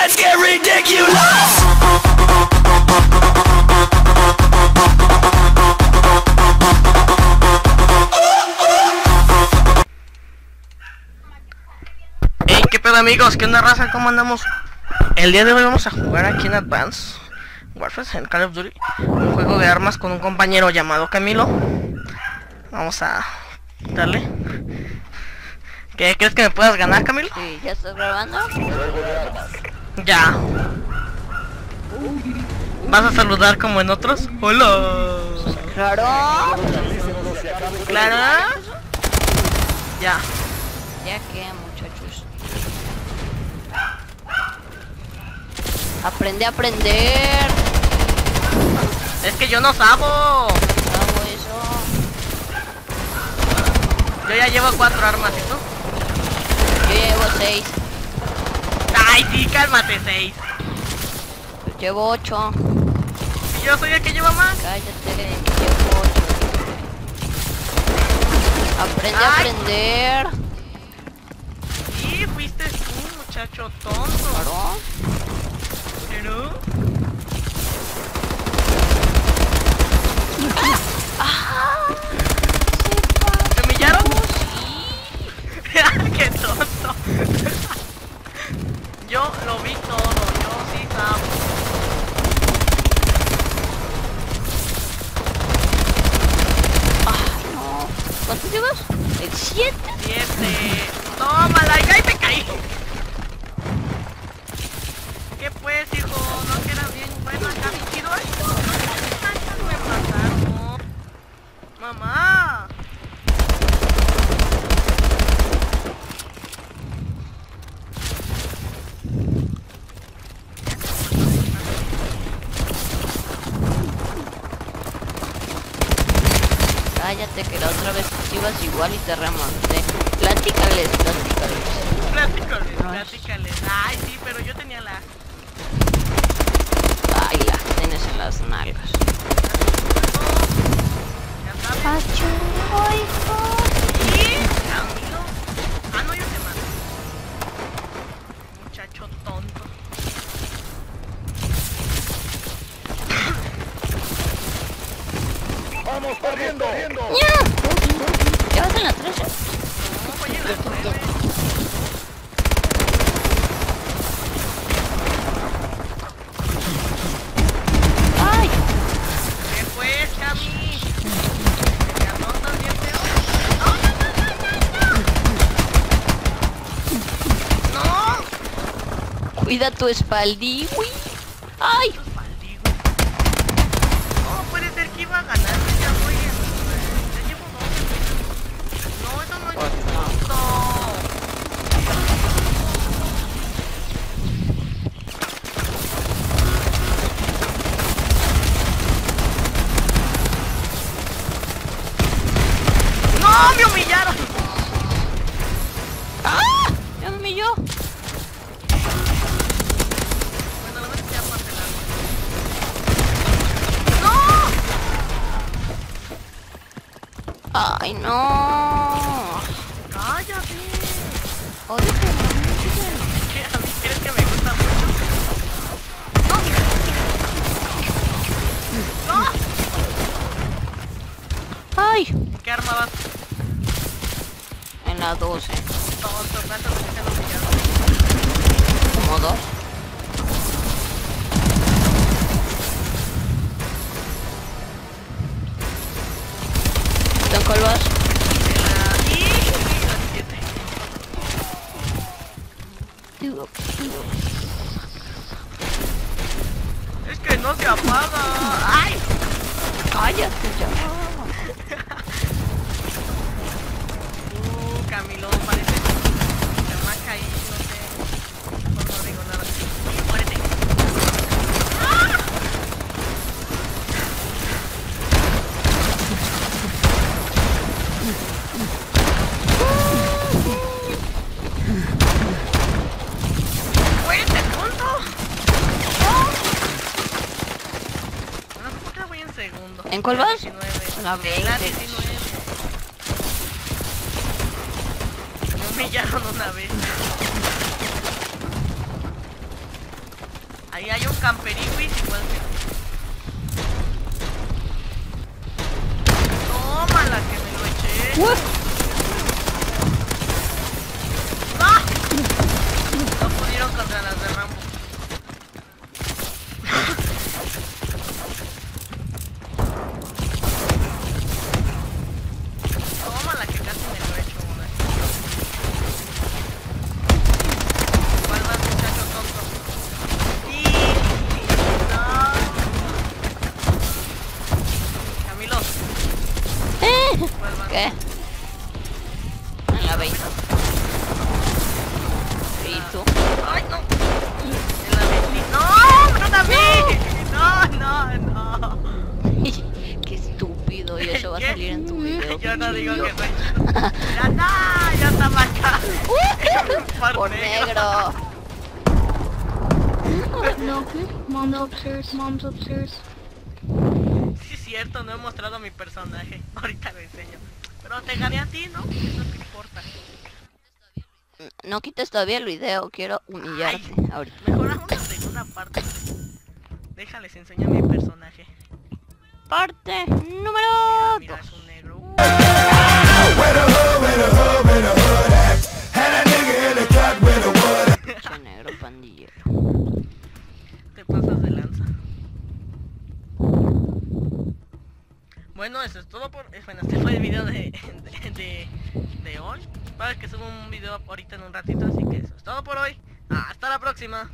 let's get ridiculous. Hey, qué pedo amigos, qué onda raza, cómo andamos. El día de hoy vamos a jugar aquí en Advance Warfare en Call of Duty, un juego de armas con un compañero llamado Camilo. Vamos a darle. ¿Qué crees que me puedas ganar, Camilo? Sí, ¿ya estás grabando? Ya. ¿Vas a saludar como en otros? Hola. Claro. Claro. Ya. Ya que, muchachos. Aprende a aprender. Es que yo no sabo. Hago eso. Yo ya llevo cuatro armas, ¿y tú? Yo llevo seis. Ay, sí, cálmate, seis. Yo llevo ocho. Y yo soy el que lleva más. Cállate, llevo ocho. Aprende a Ay. aprender. Sí, fuiste tú, muchacho tonto. Claro. Pero... Yo lo vi todo, yo sí sabo. No. ¿Cuántos llevas? El siete. Siete. Tómala, y ahí me caí. ¿Qué pues, hijo? No que era bien bueno acá, mi tiro. Ay, no, no me mataron. Mamá. Que la otra vez ibas igual y te remonté. Platícales, platícales. Platícales, platícales. Ay, sí, pero yo tenía la... Ay, la tienes en las nalgas. ¡Vamos corriendo! ¿Ya vas en la 13? No, voy en la nueve. ¡Ay! ¿Qué Cami? ¿Ya no estás bien feo? ¡No, no, no, no, no, no! Cuida tu espaldí, uy. ¡Ay! La... ¡No! ¡Ay, no! ¡Cállate! Odio que me humillen. ¿Qué? ¿A mí crees que me gusta mucho? ¡No! ¡No! ¡Ay! ¿Qué arma vas? En la 12. Como dos. Es que no se apaga. ¡Ay! Cállate ya. Uh, Camilo, caído, no sé. No digo nada. Muérete. Qué voy en segundo. ¿En cuál vas? 19. En la La 20. 19. Me humillaron una vez. Ahí hay un camperiwis igual que... Tómala que me lo eché. ¿Qué? En la 20. ¿Y tú? ¡Ay, no! En la 20. ¡No! ¡No, David! ¡No, no, no! Qué estúpido, y eso va a salir en tu video. Yo no digo que idiota. soy ¡Ya no! ¡Ya estaba acá! Por Por negro. No, mom's upstairs, mom's upstairs. Sí es cierto, no he mostrado mi personaje. Ahorita lo enseño. Pero te gané a ti, ¿no? No te importa. No quites todavía el video, quiero humillarte ahorita. Mejor una segunda parte. Déjales enseñar mi personaje. Parte Mira, número mira, 2. es un negro. De, de, de. Para que suba un video ahorita en un ratito, así que eso es todo por hoy. Hasta la próxima.